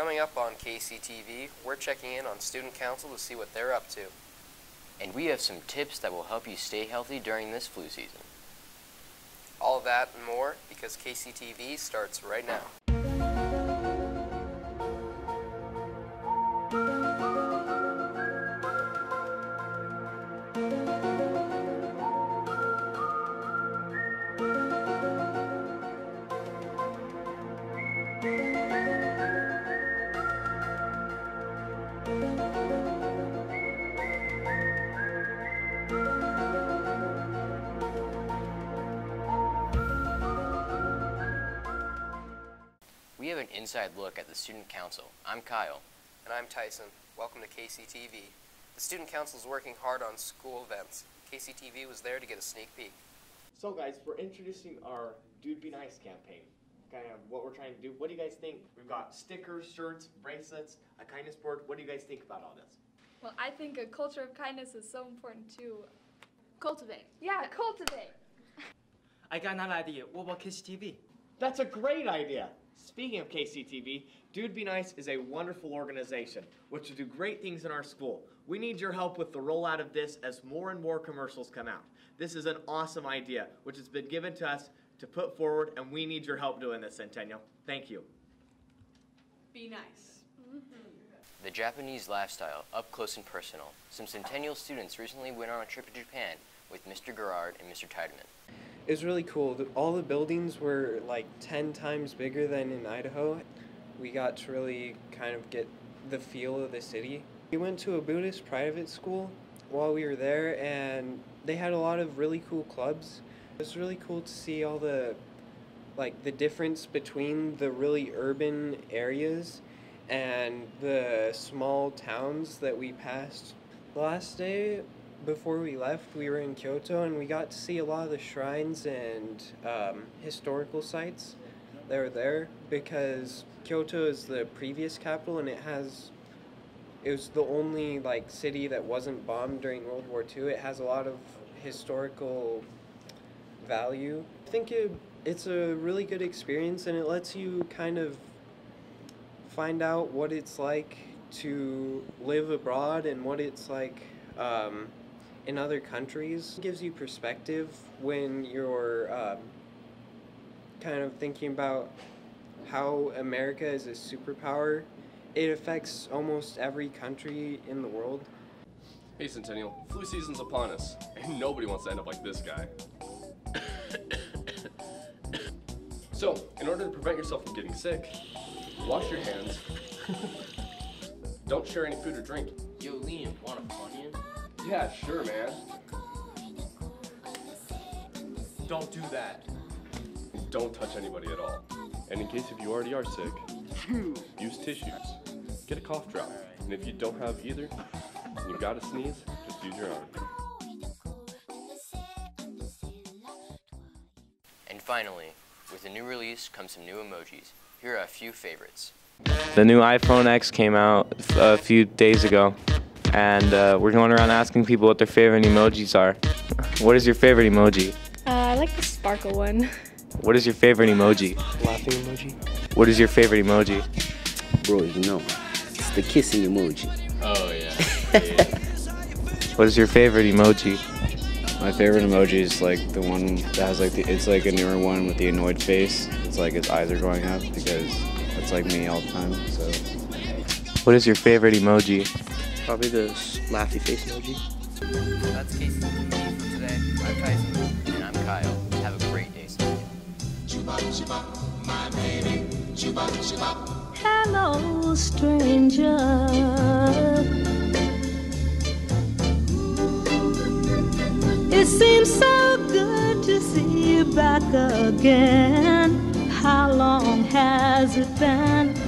Coming up on KCTV, we're checking in on Student Council to see what they're up to. And we have some tips that will help you stay healthy during this flu season. All of that and more because KCTV starts right now. We have an inside look at the Student Council. I'm Kyle. And I'm Tyson. Welcome to KCTV. The Student Council is working hard on school events. KCTV was there to get a sneak peek. So, guys, we're introducing our Dude Be Nice campaign. Kind of what we're trying to do. What do you guys think? We've got stickers, shirts, bracelets, a kindness board. What do you guys think about all this? Well, I think a culture of kindness is so important to Cultivate. yeah, cultivate. I got another idea. What about KCTV? That's a great idea. Speaking of KCTV, Dude Be Nice is a wonderful organization which will do great things in our school. We need your help with the rollout of this as more and more commercials come out. This is an awesome idea which has been given to us to put forward, and we need your help doing this, Centennial. Thank you. Be nice. Mm-hmm. The Japanese lifestyle, up close and personal. Some Centennial students recently went on a trip to Japan with Mr. Gerard and Mr. Tiedemann. It was really cool. All the buildings were like 10 times bigger than in Idaho. We got to really kind of get the feel of the city. We went to a Buddhist private school while we were there, and they had a lot of really cool clubs. It was really cool to see all the like the difference between the really urban areas and the small towns that we passed. Last day before we left, we were in Kyoto and we got to see a lot of the shrines and um, historical sites that were there because Kyoto is the previous capital and it has. It was the only like city that wasn't bombed during World War II. It has a lot of historical value. I think it, it's a really good experience and it lets you kind of find out what it's like to live abroad and what it's like um, in other countries. It gives you perspective when you're um, kind of thinking about how America is a superpower. It affects almost every country in the world. Hey Centennial, flu season's upon us, and nobody wants to end up like this guy. so, in order to prevent yourself from getting sick, wash your hands. Don't share any food or drink. Yo, Liam, want a Funyun? Yeah, sure, man. Don't do that. Don't touch anybody at all. And in case if you already are sick, use tissues. Get a cough drop. And if you don't have either, and you gotta sneeze, just use your arm. And finally, with the new release comes some new emojis. Here are a few favorites. The new iPhone X came out a few days ago, and uh, we're going around asking people what their favorite emojis are. What is your favorite emoji? Uh, I like the sparkle one. What is your favorite emoji? Laughing emoji. What is your favorite emoji? Bro, you know, it's the kissing emoji. Oh, yeah. What is your favorite emoji? My favorite emoji is like the one that has like the, it's like a newer one with the annoyed face. It's like its eyes are going up because that's like me all the time. So What is your favorite emoji? Probably the laughy face emoji. That's KCTV for today. I'm Tyson. And I'm Kyle. Have a great day, Centennial. Hello, stranger. It seems so good to see you back again. How long has it been?